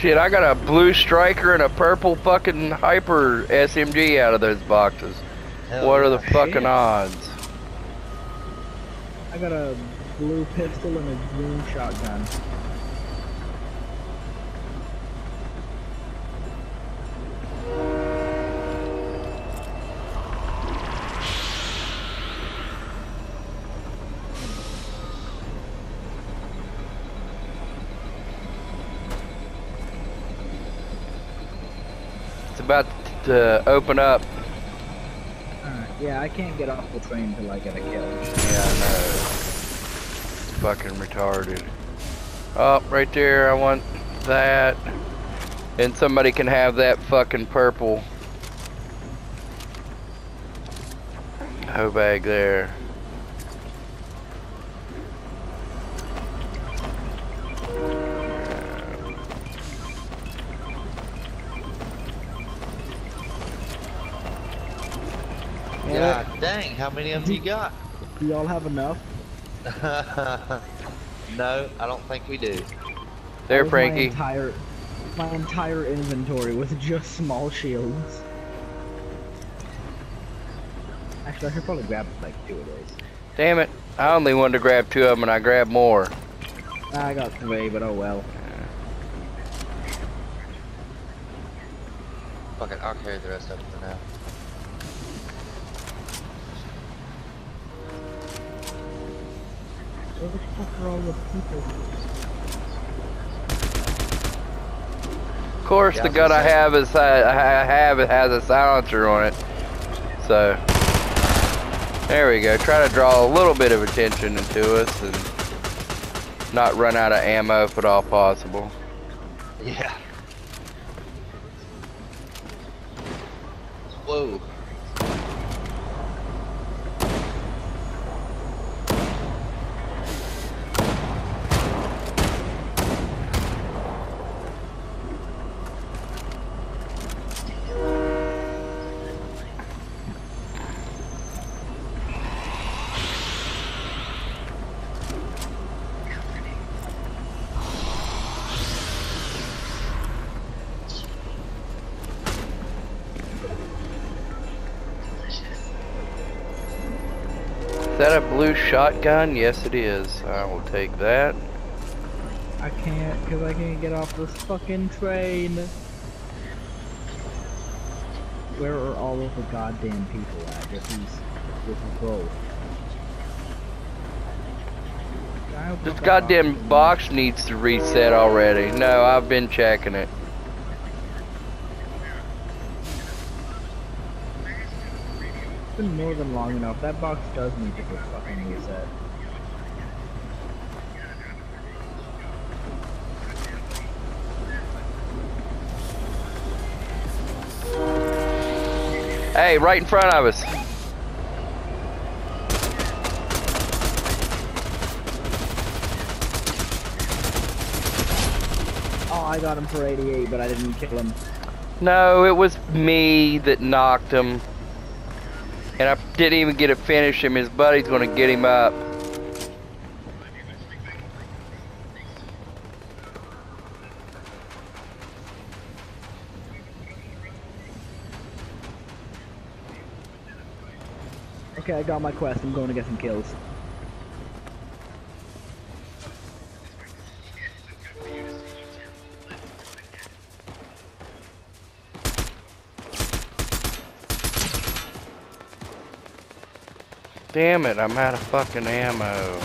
Shit, I got a blue striker and a purple fucking hyper SMG out of those boxes. Hell what are the yeah. fucking Shit. odds? I got a blue pistol and a green shotgun. It's about to open up. Alright, yeah, I can't get off the train till I get a kill. Yeah, I know. It's fucking retarded. Oh, right there, I want that. And somebody can have that fucking purple hoe bag there. God dang, how many of them you got? Do y'all have enough? no, I don't think we do. There, That was My Frankie. entire, my entire inventory was just small shields. Actually, I should probably grab like two of those. Damn it. I only wanted to grab two of them and I grabbed more. I got three, but oh well. Fuck it, I'll carry the rest of them for now. Fuck are all the people? Of course, Yeah, the gun I have is uh, I have it has a silencer on it. So there we go. Try to draw a little bit of attention into us and not run out of ammo if at all possible. Yeah. Whoa. That a blue shotgun? Yes, it is. I will take that. I can't, cause I can't get off this fucking train. Where are all of the goddamn people at? This is, this is both. Can I open This goddamn box needs to reset already. No, I've been checking it. Been more than long enough. That box does need to be fucking reset. Hey, right in front of us. Oh, I got him for 88, but I didn't kill him. No, it was me that knocked him. And I didn't even get to finish him. His buddy's gonna get him up. Okay, I got my quest. I'm going to get some kills. Damn it, I'm out of fucking ammo.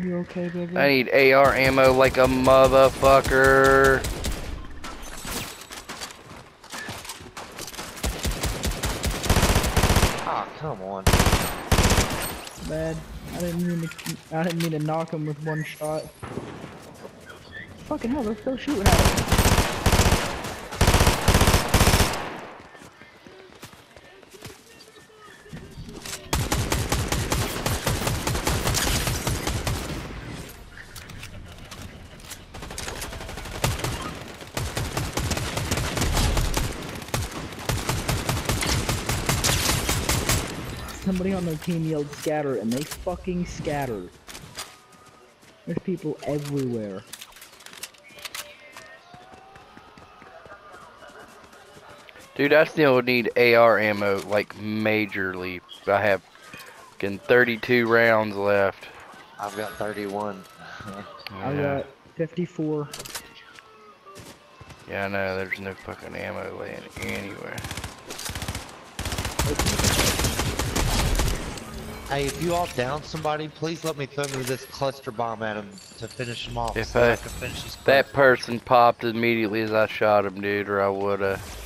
You okay, baby? I need AR ammo like a motherfucker. Ah, come on. Bad. I didn't mean to. I didn't mean to knock him with one shot. Fucking hell, they're still shooting at us. Somebody on their team yelled scatter and they fucking scatter. There's people everywhere. Dude, I still need AR ammo, like, majorly. I have fucking 32 rounds left. I've got 31. I got 54. Yeah, I know, there's no fucking ammo laying anywhere. Hey, if you all down somebody, please let me thunder this cluster bomb at him to finish him off. If so I- I can finish this That person popped immediately as I shot him, dude, or I would've.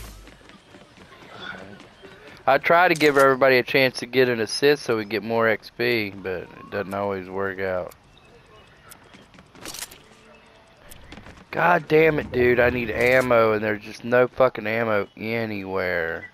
I try to give everybody a chance to get an assist so we get more XP, but it doesn't always work out. God damn it, dude, I need ammo and there's just no fucking ammo anywhere.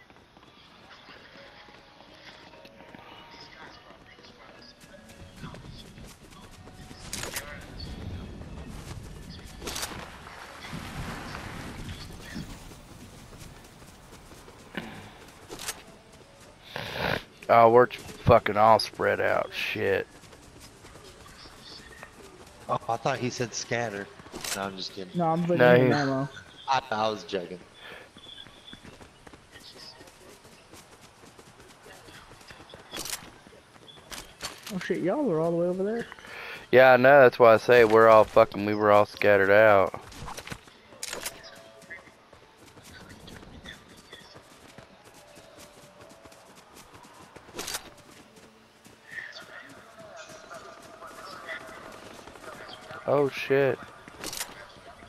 Oh, we're fucking all spread out. Shit. Oh, I thought he said scatter. No, I'm just kidding. No, I'm putting No, in ammo. I, I was joking. Oh shit, y'all are all the way over there. Yeah, I know. That's why I say we're all fucking. We were all scattered out. Oh shit.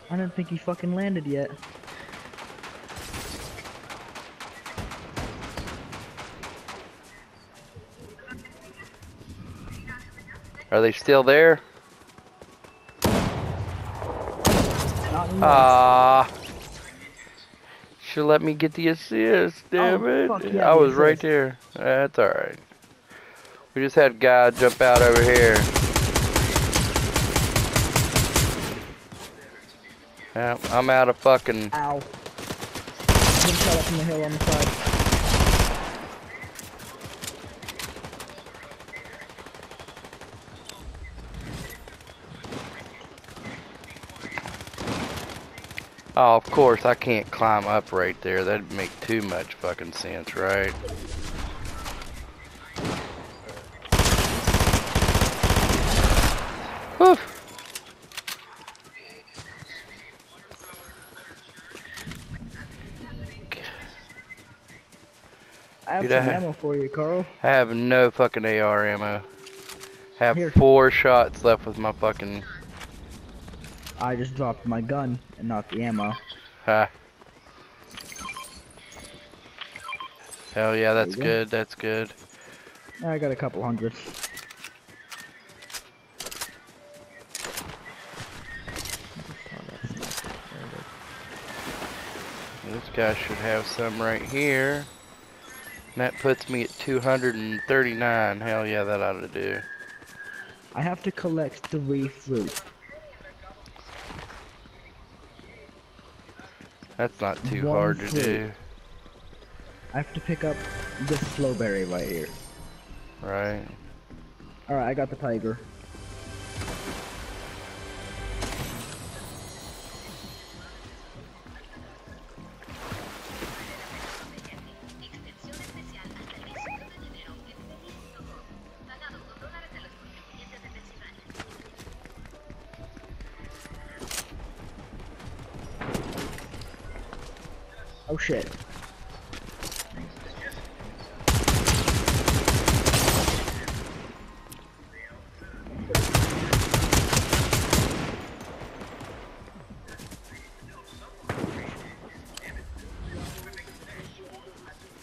I didn't think he fucking landed yet. Are they still there? Ah. Should let me get the assist, damn Oh, it. yeah, I was right there. That's alright. We just had guy jump out over here. Yeah, I'm out of fucking. Ow. Shot up in the hill on the side. Oh, of course, I can't climb up right there. That'd make too much fucking sense, right? Have Dude, I some ha- ammo for you, Carl. I have no fucking AR ammo. Have Here. four shots left with my fucking. I just dropped my gun and not the ammo. Ha. Hell yeah, that's go. good. That's good. I got a couple hundred. This guy should have some right here. That puts me at 239. Hell yeah, that ought to do. I have to collect three fruit. That's not too One hard to fruit. do, I have to pick up this flowberry right here. right? Alright, I got the tiger.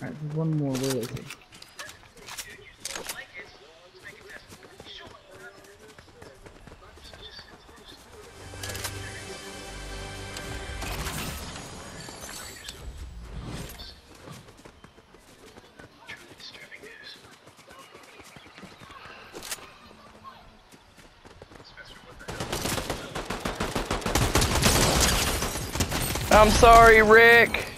Alright, there's one more. Is it? I'm sorry, Rick.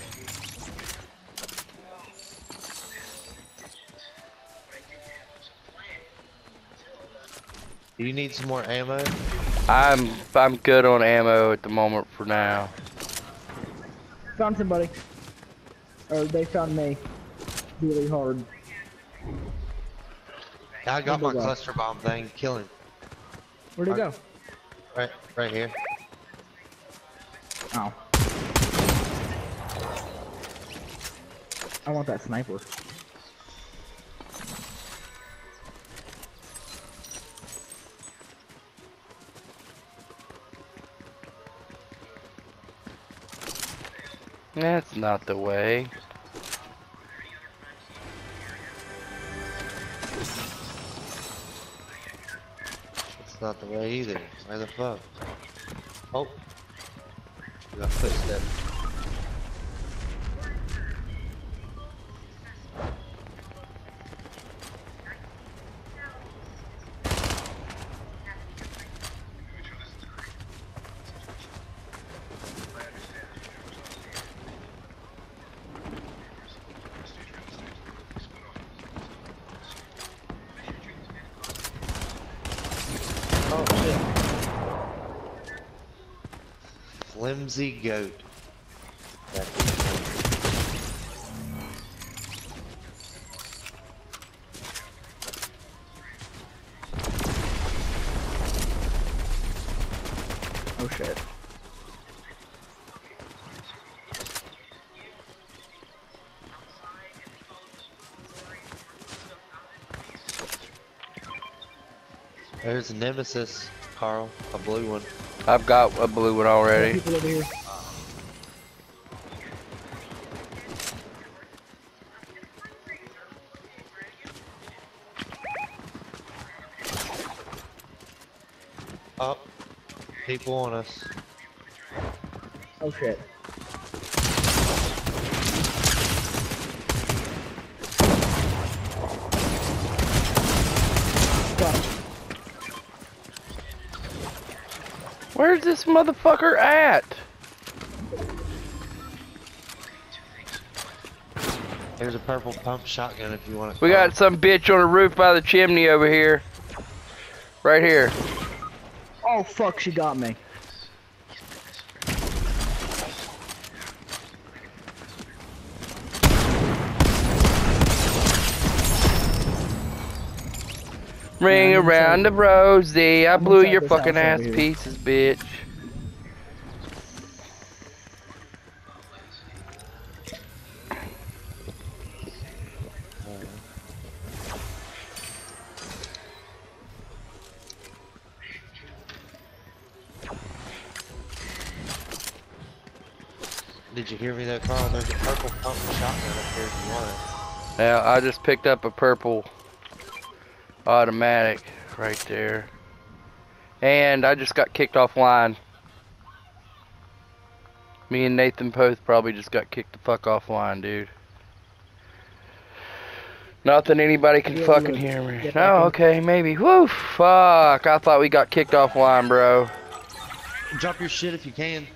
Do you need some more ammo? I'm I'm good on ammo at the moment for now. Found somebody. Or they found me. Really hard. I got my Where'd they go? cluster bomb thing. Kill him. Where'd he go? Right, right here. Oh. I want that sniper. That's not the way. That's not the way either. Where the fuck? Oh. We got footsteps. Oh shit. Flimsy goat. That's his name. Oh shit. Oh, There's a nemesis, Carl. A blue one. I've got a blue one already. People over here. Up. People on us. Oh shit. Got him. Where's this motherfucker at? There's a purple pump shotgun if you want it. We got some bitch on the roof by the chimney over here. Right here. Oh fuck, she got me. Ring Yeah, around the inside. rosy. I blew your fucking ass over pieces, bitch. Did you hear me there, Carl? There's a purple pump shotgun up here if you want it. Yeah, I just picked up a purple automatic right there. And I just got kicked offline. Me and Nathan both probably just got kicked the fuck offline, dude. Nothing anybody can Yeah, fucking hear me. get back Oh, okay, maybe. Woo, fuck. I thought we got kicked offline, bro. Drop your shit if you can.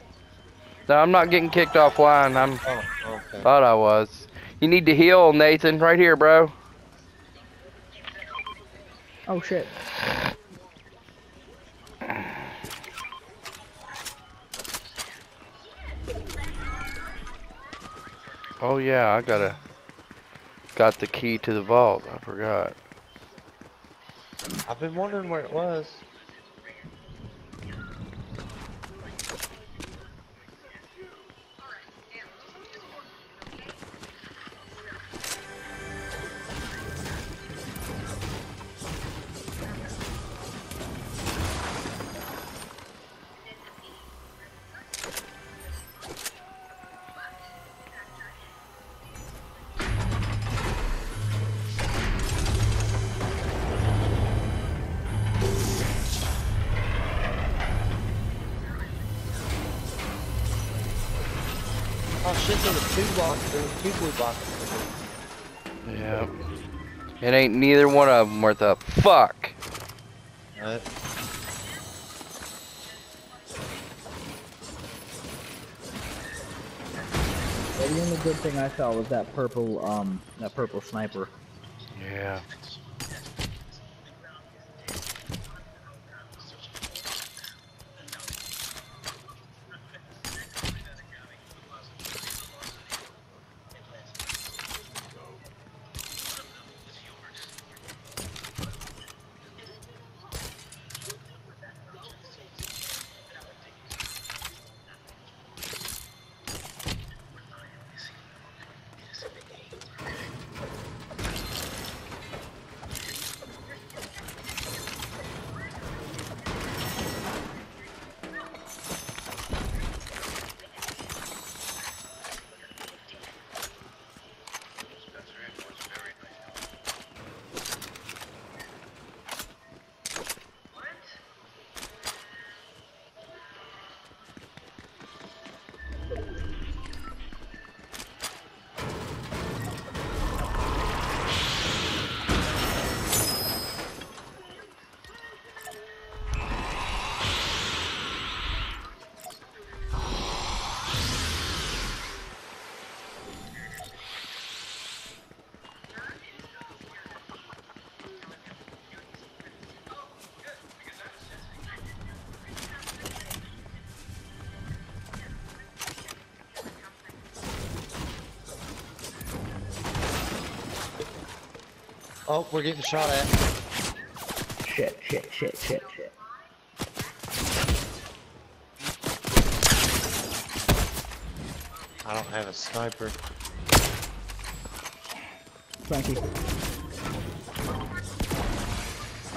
No, I'm not getting kicked offline. I'm Oh, okay. thought I was. You need to heal, Nathan. Right here, bro. Oh shit. Oh yeah, I gotta got the key to the vault. I forgot. I've been wondering where it was. Shit, there was two blocks. There was two blue boxes. Yeah. It ain't neither one of them worth a fuck. Alright. Yeah, the only good thing I saw was that purple, um, that purple sniper. Yeah. Oh, we're getting shot at. Shit, shit, shit, shit, shit. I don't have a sniper. Frankie.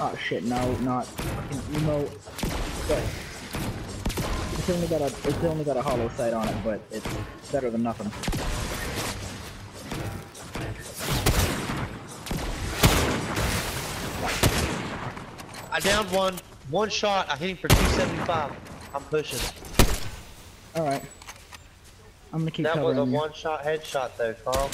Oh ah, shit, no, not fucking emote. But it's only got a it's only got a hollow sight on it, but it's better than nothing. I downed one. One shot. I hit him for 275. I'm pushing. Alright. I'm gonna keep That was covering a one shot headshot though, Carl.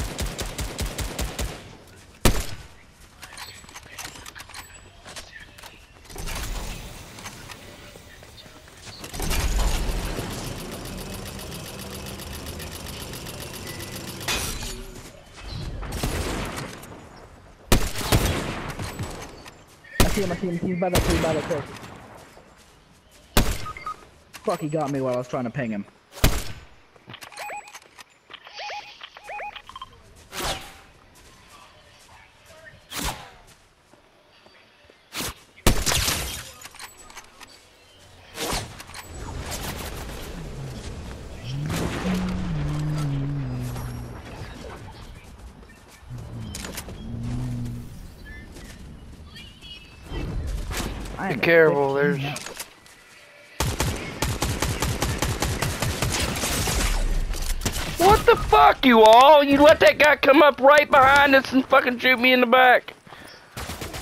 He's by tree, by tree. Fuck, he got me while I was trying to ping him. Be careful, there's. What the fuck, you all? You let that guy come up right behind us and fucking shoot me in the back.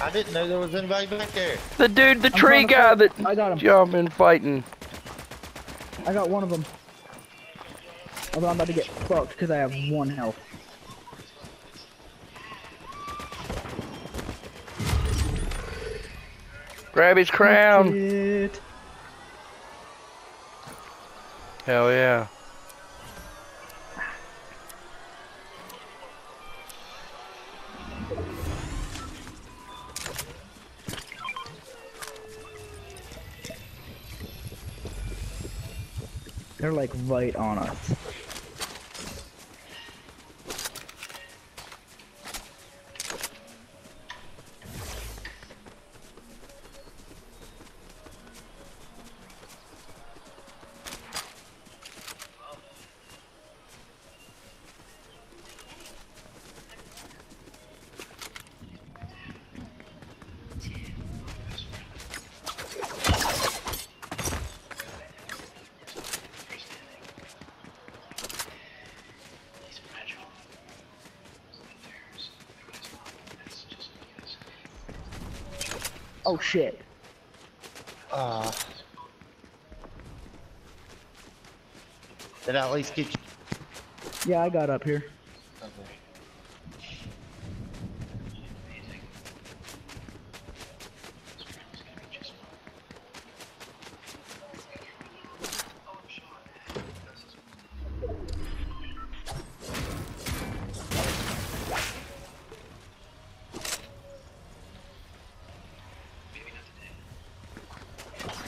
I didn't know there was anybody back there. The dude, the I'm tree guy that I got him. y'all been fighting. I got one of them. Although I'm about to get fucked because I have one health. Grab his crown. Hell yeah. They're like right on us. Oh shit. Uh, did I at least get you? Yeah, I got up here.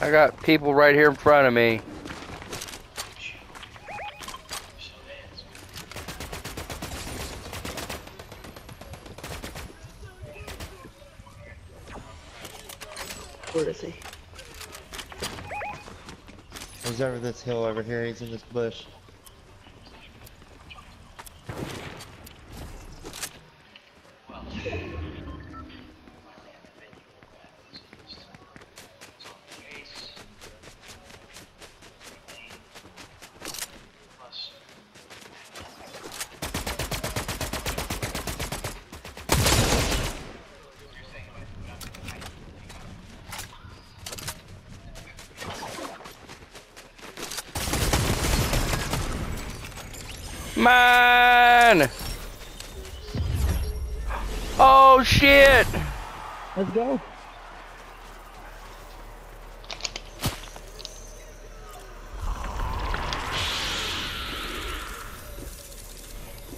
I got people right here in front of me. Where is he? He's over this hill over here. He's in this bush. Mine! Oh shit! Let's go.